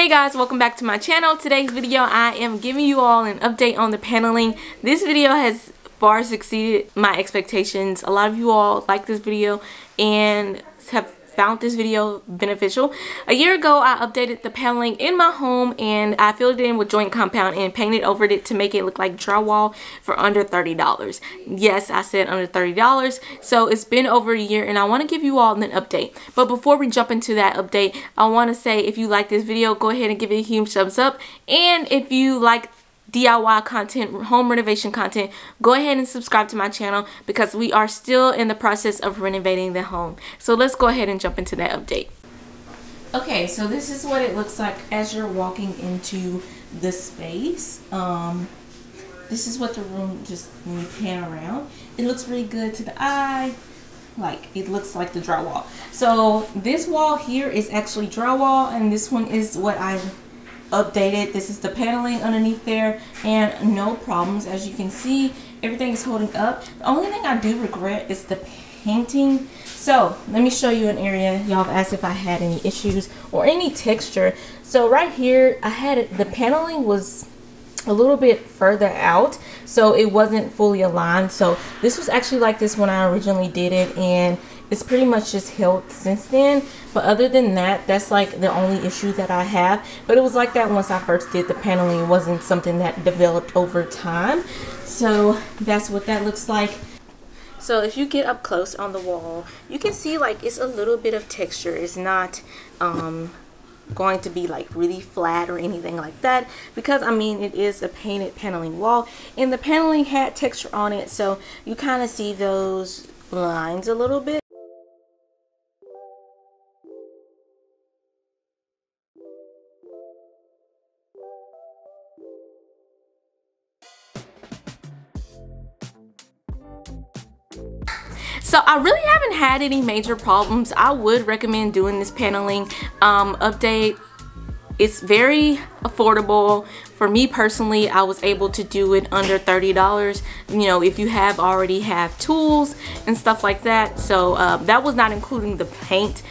Hey guys, welcome back to my channel. Today's video, I am giving you all an update on the paneling. This video has far exceeded my expectations. A lot of you all like this video and have found this video beneficial. A year ago, I updated the paneling in my home and I filled it in with joint compound and painted over it to make it look like drywall for under $30. Yes, I said under $30. So it's been over a year and I want to give you all an update. But before we jump into that update, I want to say if you like this video, go ahead and give it a huge thumbs up. And if you like DIY content, home renovation content, go ahead and subscribe to my channel because we are still in the process of renovating the home. So let's go ahead and jump into that update. Okay, so this is what it looks like as you're walking into the space. Um, this is what the room just when you pan around. It looks really good to the eye. Like it looks like the drywall. So this wall here is actually drywall and this one is what I updated. This is the paneling underneath there and no problems. As you can see, everything is holding up. The only thing I do regret is the painting. So let me show you an area. Y'all asked if I had any issues or any texture. So right here, I had the paneling was a little bit further out so it wasn't fully aligned so this was actually like this when I originally did it and it's pretty much just held since then. But other than that that's like the only issue that I have. But it was like that once I first did the paneling it wasn't something that developed over time. So that's what that looks like. So if you get up close on the wall you can see like it's a little bit of texture. It's not um, going to be like really flat or anything like that. Because I mean it is a painted paneling wall and the paneling had texture on it. So you kind of see those lines a little bit So I really haven't had any major problems. I would recommend doing this paneling um, update. It's very affordable. For me personally, I was able to do it under $30. You know, if you have already have tools and stuff like that. So uh, that was not including the paint.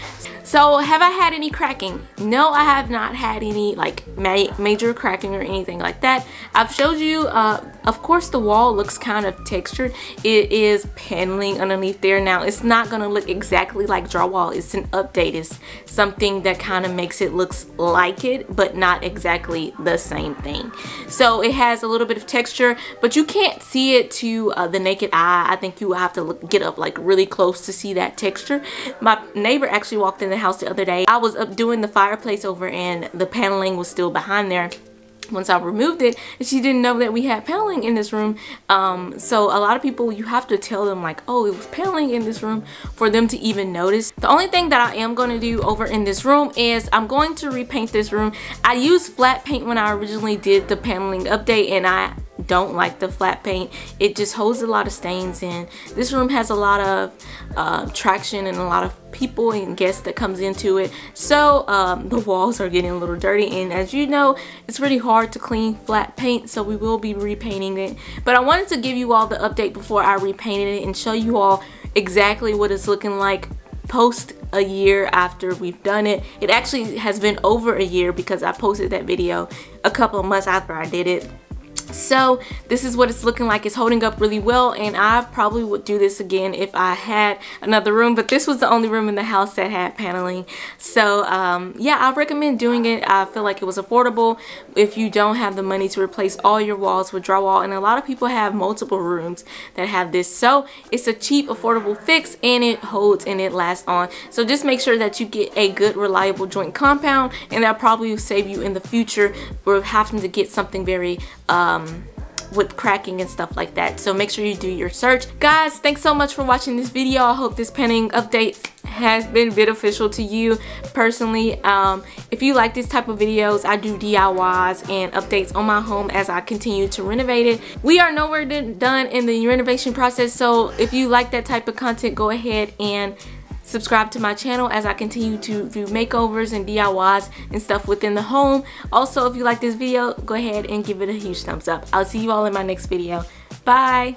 So have I had any cracking? No, I have not had any like ma major cracking or anything like that. I've showed you, uh, of course the wall looks kind of textured. It is paneling underneath there. Now it's not gonna look exactly like drywall. It's an update. It's something that kind of makes it looks like it, but not exactly the same thing. So it has a little bit of texture, but you can't see it to uh, the naked eye. I think you have to look, get up like really close to see that texture. My neighbor actually walked in the house the other day. I was up doing the fireplace over and the paneling was still behind there once I removed it she didn't know that we had paneling in this room. Um, so a lot of people you have to tell them like oh it was paneling in this room for them to even notice. The only thing that I am going to do over in this room is I'm going to repaint this room. I used flat paint when I originally did the paneling update and I don't like the flat paint. It just holds a lot of stains in. This room has a lot of uh, traction and a lot of people and guests that comes into it. So um, the walls are getting a little dirty and as you know, it's really hard to clean flat paint so we will be repainting it. But I wanted to give you all the update before I repainted it and show you all exactly what it's looking like post a year after we've done it. It actually has been over a year because I posted that video a couple of months after I did it so this is what it's looking like. It's holding up really well and I probably would do this again if I had another room but this was the only room in the house that had paneling. So um, yeah I recommend doing it. I feel like it was affordable. If you don't have the money to replace all your walls with drywall and a lot of people have multiple rooms that have this. So it's a cheap affordable fix and it holds and it lasts on. So just make sure that you get a good reliable joint compound and that probably will save you in the future for having to get something very um, with cracking and stuff like that. So make sure you do your search. Guys thanks so much for watching this video. I hope this painting update has been beneficial to you personally. Um, if you like this type of videos i do diys and updates on my home as i continue to renovate it. We are nowhere done in the renovation process so if you like that type of content go ahead and subscribe to my channel as I continue to do makeovers and DIYs and stuff within the home. Also, if you like this video, go ahead and give it a huge thumbs up. I'll see you all in my next video. Bye!